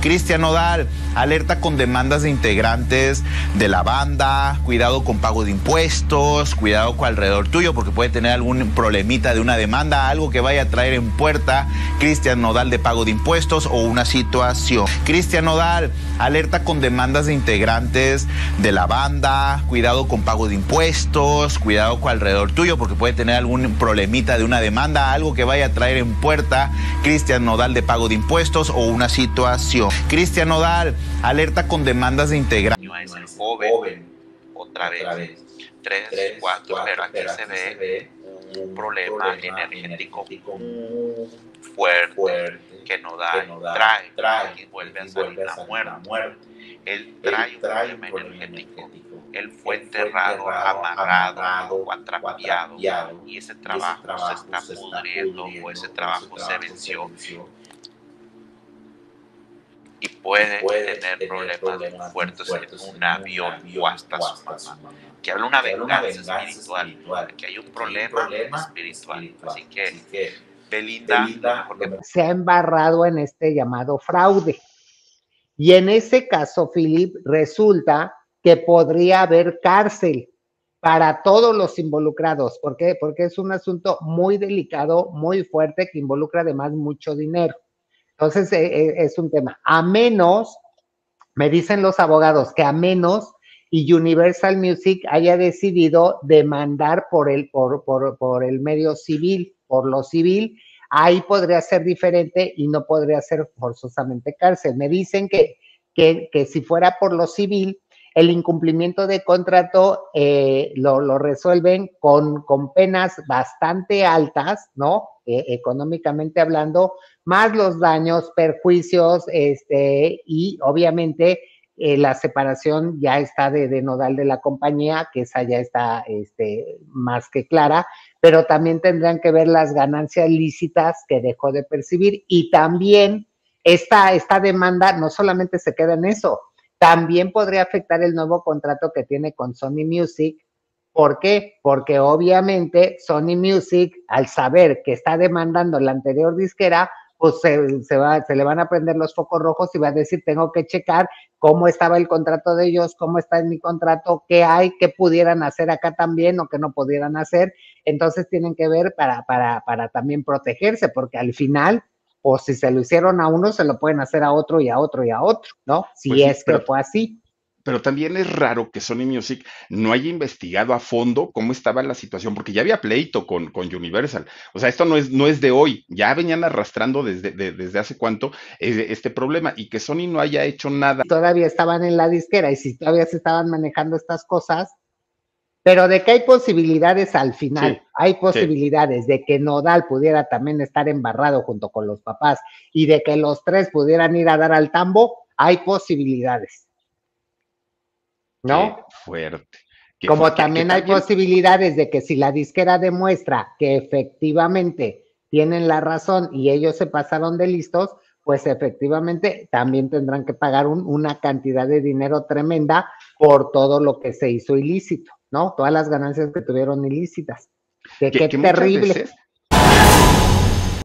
Cristian Nodal alerta con demandas de integrantes de la banda, cuidado con pago de impuestos, cuidado con alrededor tuyo porque puede tener algún problemita de una demanda, algo que vaya a traer en puerta Cristian Nodal de pago de impuestos o una situación. Cristian Nodal alerta con demandas de integrantes de la banda, cuidado con pago de impuestos, cuidado con alrededor tuyo porque puede tener algún problemita de una demanda, algo que vaya a traer en puerta Cristian Nodal de pago de impuestos o una situación. Cristian Nodal alerta con demandas de integrantes. Es el joven, otra vez, 3, 4, pero aquí se ve un problema energético fuerte que Nodal trae, y vuelve a salir la muerte. Él trae un problema energético. Él fue enterrado, amarrado, o atrapiado, y ese trabajo se está pudriendo o ese trabajo se venció y puede, tener, problemas, muy fuertes, en un avión, o hasta su mamá. Que habla una venganza espiritual, que hay un problema, espiritual. Así que, Belinda, se ha embarrado en este llamado fraude. Y en ese caso, Philip, resulta que podría haber cárcel para todos los involucrados. ¿Por qué? Porque es un asunto muy delicado, muy fuerte, que involucra además mucho dinero. Entonces, eh, eh, es un tema. A menos, me dicen los abogados, que a menos y Universal Music haya decidido demandar por el, por, por, el medio civil, por lo civil, ahí podría ser diferente y no podría ser forzosamente cárcel. Me dicen que, que, que si fuera por lo civil, el incumplimiento de contrato eh, lo, resuelven con, con, penas bastante altas, ¿no? económicamente hablando, más los daños, perjuicios, este, y obviamente eh, la separación ya está de, nodal de la compañía, que esa ya está este, más que clara, pero también tendrán que ver las ganancias lícitas que dejó de percibir y también esta, esta demanda no solamente se queda en eso, también podría afectar el nuevo contrato que tiene con Sony Music. ¿Por qué? Porque obviamente Sony Music, al saber que está demandando la anterior disquera, pues se, va, le van a prender los focos rojos y va a decir, tengo que checar cómo estaba el contrato de ellos, cómo está en mi contrato, qué hay, qué pudieran hacer acá también o qué no pudieran hacer. Entonces tienen que ver para, para, para también protegerse, porque al final o si se lo hicieron a uno, se lo pueden hacer a otro y a otro y a otro, ¿no? Si pues es que fue así. Pero también es raro que Sony Music no haya investigado a fondo cómo estaba la situación, porque ya había pleito con, con Universal. O sea, esto no es, no es de hoy, ya venían arrastrando desde, desde hace cuánto eh, este problema y que Sony no haya hecho nada. Todavía estaban en la disquera y si todavía se estaban manejando estas cosas, pero de que hay posibilidades al final, hay posibilidades de que Nodal pudiera también estar embarrado junto con los papás y de que los tres pudieran ir a dar al tambo, hay posibilidades. ¿No? fuerte. Como también hay posibilidades de que si la disquera demuestra que efectivamente tienen la razón y ellos se pasaron de listos, pues efectivamente también tendrán que pagar una cantidad de dinero tremenda por todo lo que se hizo ilícito. ¿No? Todas las ganancias que tuvieron ilícitas. qué terrible.